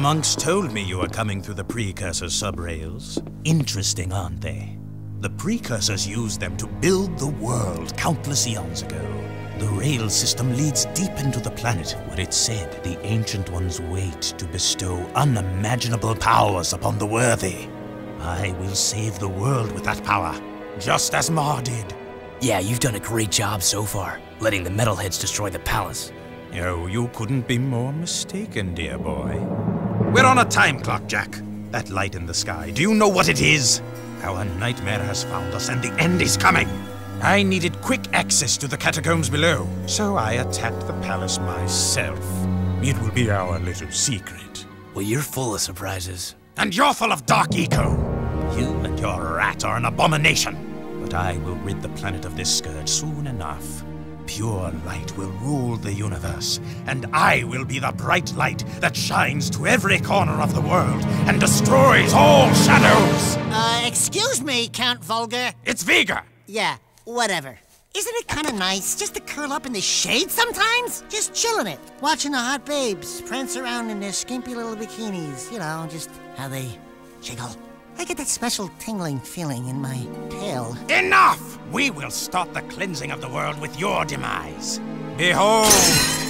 monks told me you were coming through the precursor subrails. Interesting, aren't they? The precursors used them to build the world countless eons ago. The rail system leads deep into the planet where it's said the Ancient Ones wait to bestow unimaginable powers upon the worthy. I will save the world with that power, just as Mar did. Yeah, you've done a great job so far, letting the metalheads destroy the palace. Oh, you couldn't be more mistaken, dear boy. We're on a time clock, Jak. That light in the sky, do you know what it is? Our nightmare has found us and the end is coming. I needed quick access to the catacombs below, so I attacked the palace myself. It will be our little secret. Well, you're full of surprises. And you're full of dark eco. You and your rat are an abomination. But I will rid the planet of this scourge soon enough. Pure light will rule the universe, and I will be the bright light that shines to every corner of the world and destroys all shadows! Uh, excuse me, Count Volgar. It's Veger! Yeah, whatever. Isn't it kind of nice just to curl up in the shade sometimes? Just chilling it, watching the hot babes prance around in their skimpy little bikinis. You know, just how they jiggle. I get that special tingling feeling in my tail. Enough! We will start the cleansing of the world with your demise. Behold,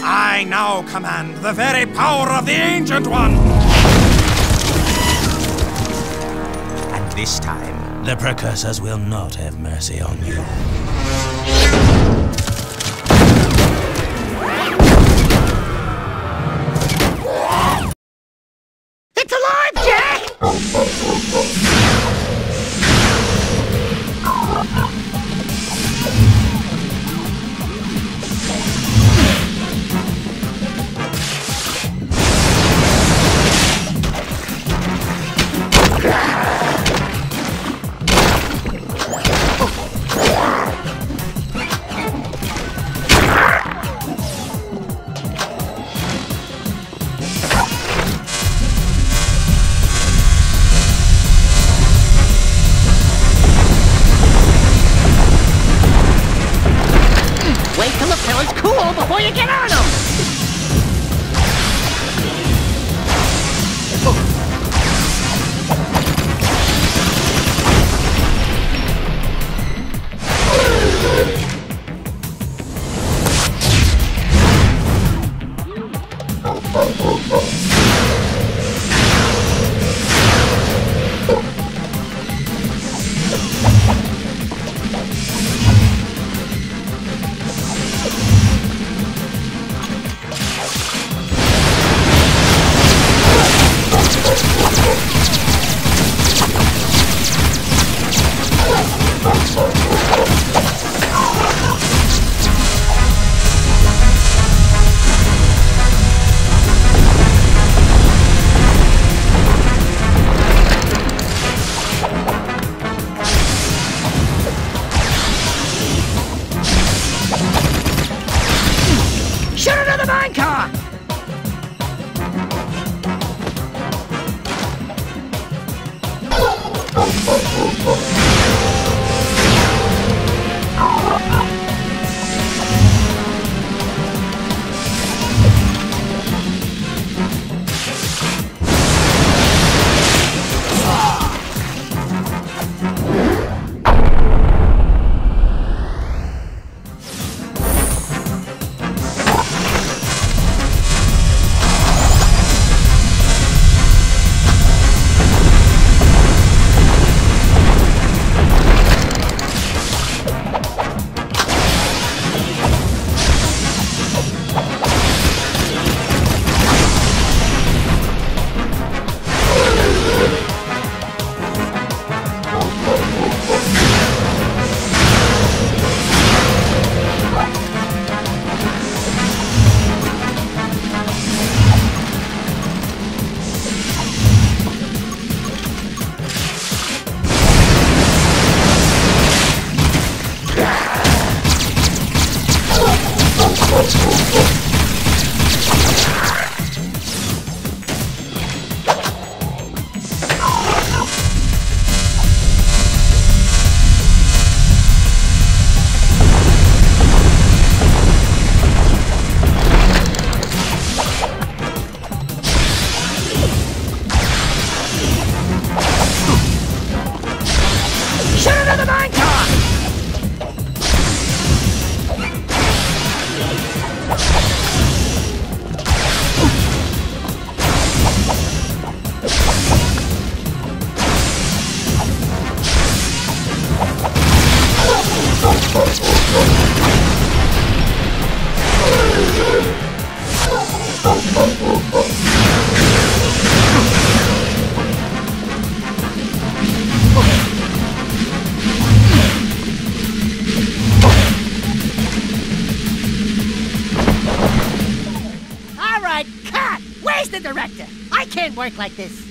I now command the very power of the Ancient One! And this time, the Precursors will not have mercy on you. Like this.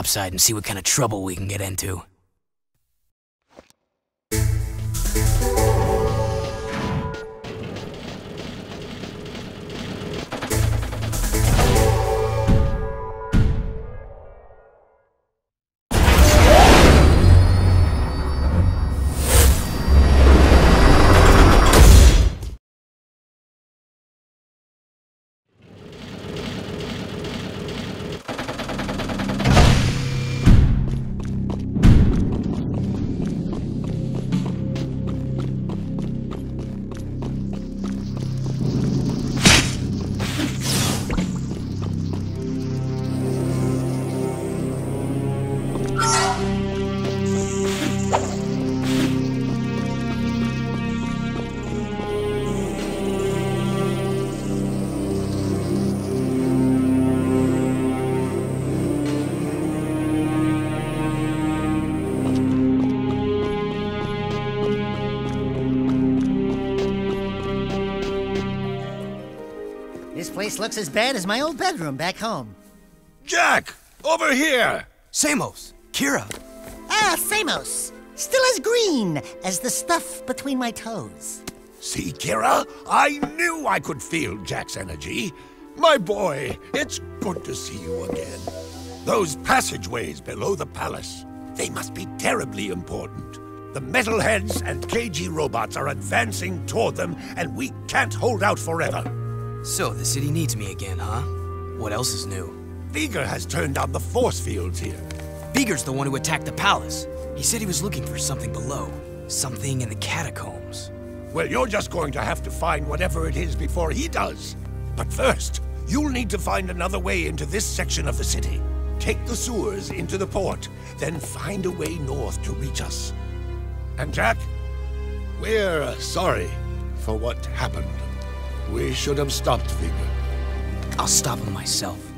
Topside and see what kind of trouble we can get into. Place looks as bad as my old bedroom back home. Jak, over here! Samos! Keira! Ah, Samos! Still as green as the stuff between my toes. See, Keira? I knew I could feel Jak's energy. My boy, it's good to see you again. Those passageways below the palace. They must be terribly important. The metalheads and KG robots are advancing toward them, and we can't hold out forever. So, the city needs me again, huh? What else is new? Veger has turned on the force fields here. Veger's the one who attacked the palace. He said he was looking for something below. Something in the catacombs. Well, you're just going to have to find whatever it is before he does. But first, you'll need to find another way into this section of the city. Take the sewers into the port, then find a way north to reach us. And Jak, we're uh, sorry for what happened. We should have stopped Veger. I'll stop him myself.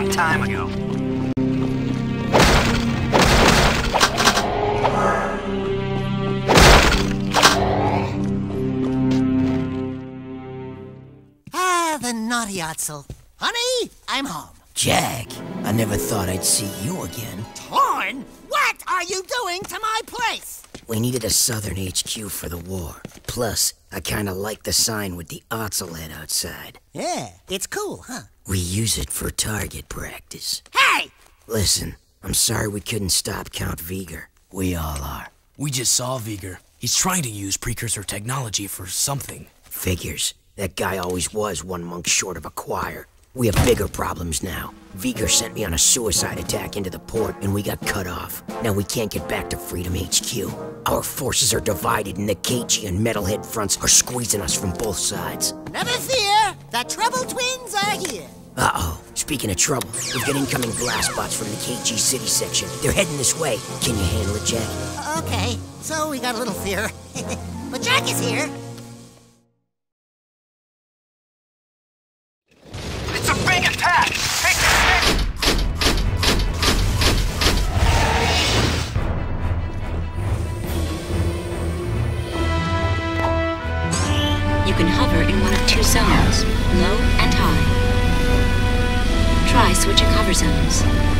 Long time ago. Ah, the naughty Ottsel. Honey, I'm home. Jak, I never thought I'd see you again. Torn? What are you doing to my place? We needed a southern HQ for the war. Plus, I kinda like the sign with the Ottsel head outside. Yeah, it's cool, huh? We use it for target practice. Hey! Listen, I'm sorry we couldn't stop Count Veger. We all are. We just saw Veger. He's trying to use precursor technology for something. Figures. That guy always was one monk short of a choir. We have bigger problems now. Veger sent me on a suicide attack into the port, and we got cut off. Now we can't get back to Freedom HQ. Our forces are divided, and the KG and Metalhead fronts are squeezing us from both sides. Never fear, the Trouble Twins are here. Uh-oh. Speaking of trouble, we've got incoming blast bots from the KG City section. They're heading this way. Can you handle it, Jak? Okay, so we got a little fear. but Jak is here. Attack! Take the You can hover in one of two zones, low and high. Try switching hover zones.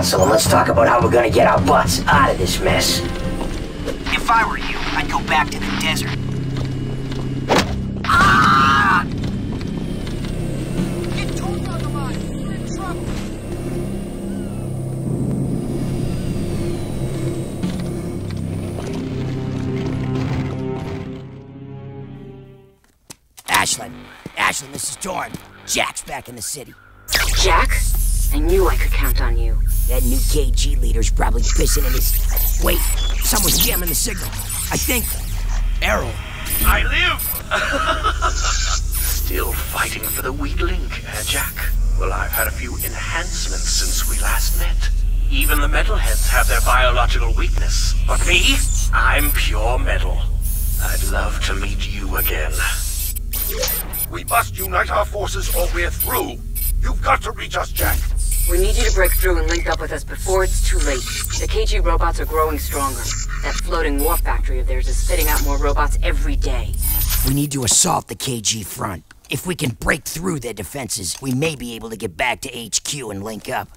To the Naughty Ottsel and let's talk about how we're gonna get our butts out of this mess. If I were you, I'd go back to the desert. Ah! Get on the line. We're in trouble. Ashelin, Ashelin, this is Torn. Jak's back in the city. Jak? I knew I could count on you. That new KG leader's probably pissing in his... Wait, someone's jamming the signal. I think... Errol. I live! Still fighting for the weak link, eh, Jak? Well, I've had a few enhancements since we last met. Even the metalheads have their biological weakness. But me? I'm pure metal. I'd love to meet you again. We must unite our forces or we're through. You've got to reach us, Jak. We need you to break through and link up with us before it's too late. The KG robots are growing stronger. That floating war factory of theirs is spitting out more robots every day. We need to assault the KG front. If we can break through their defenses, we may be able to get back to HQ and link up.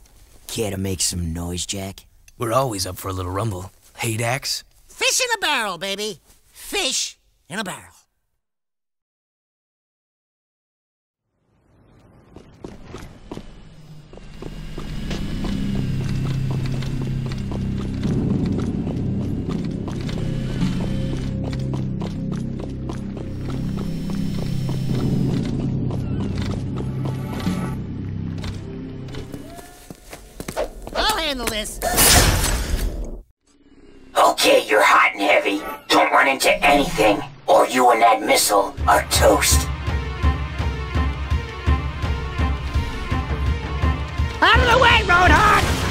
Care to make some noise, Jak? We're always up for a little rumble. Hey, Dax? Fish in a barrel, baby. Fish in a barrel. Handle this. Okay, you're hot and heavy. Don't run into anything, or you and that missile are toast. Out of the way, Roadhog!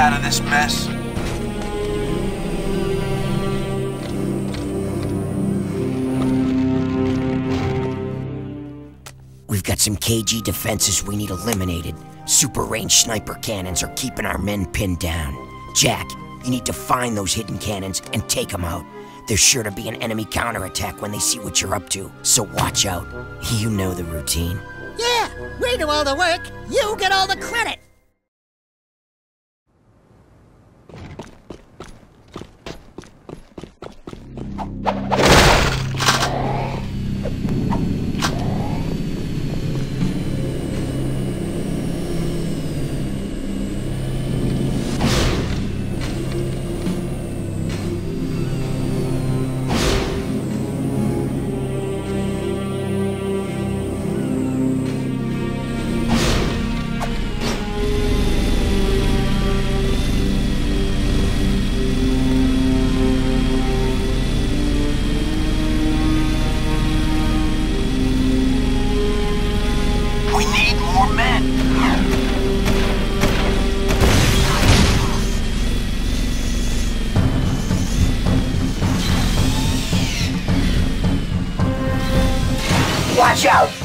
Out of this mess. We've got some KG defenses we need eliminated. Super range sniper cannons are keeping our men pinned down. Jak, you need to find those hidden cannons and take them out. There's sure to be an enemy counterattack when they see what you're up to, so watch out. You know the routine. Yeah, we do all the work. You get all the credit.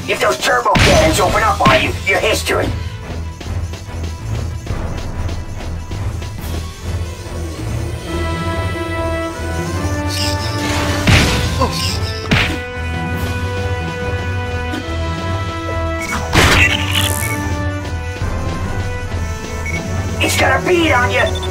If those turbo cannons open up on you, you're history. It's got a bead on you!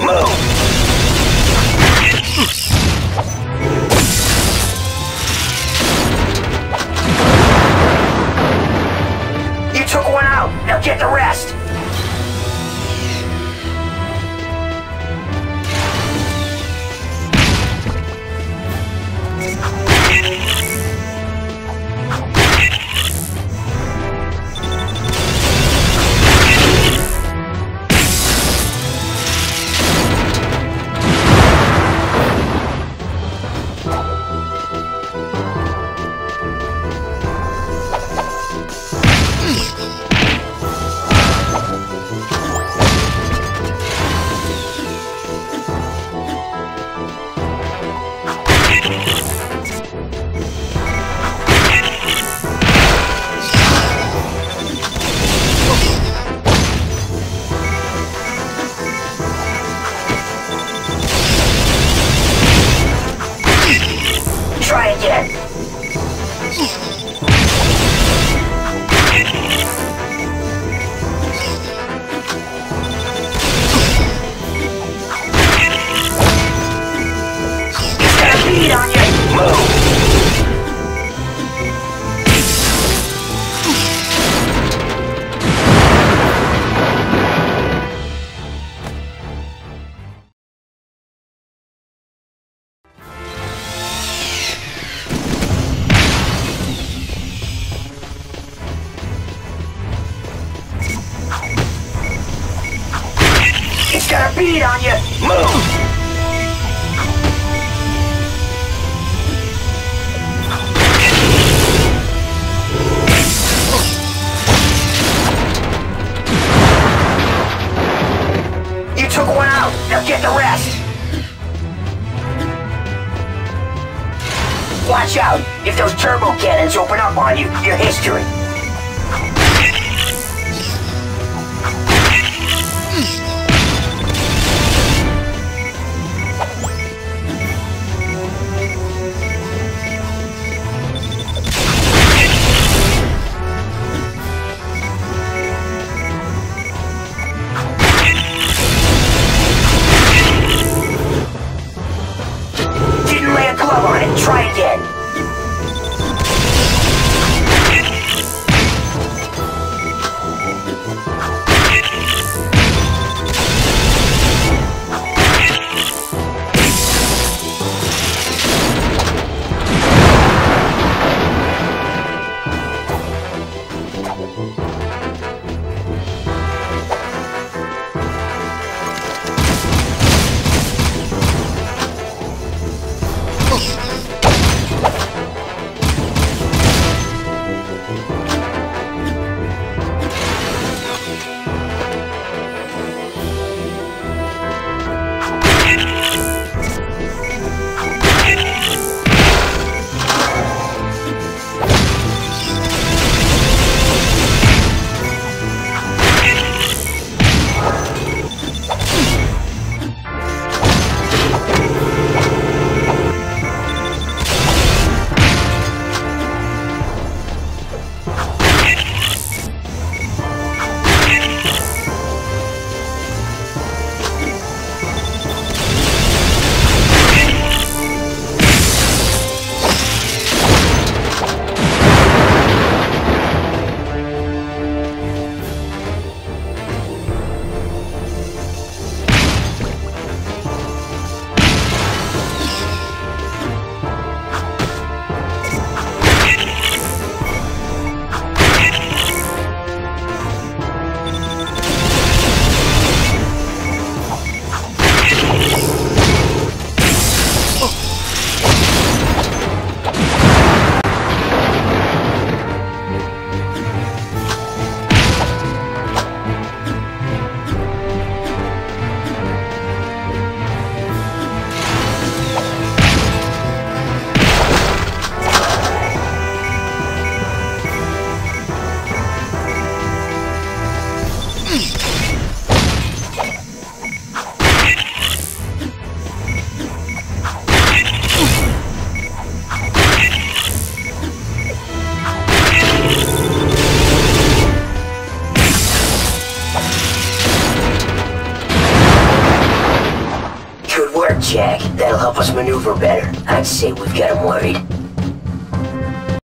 It'll help us